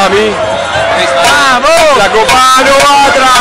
Dami. ¡Vamos! La copa no va a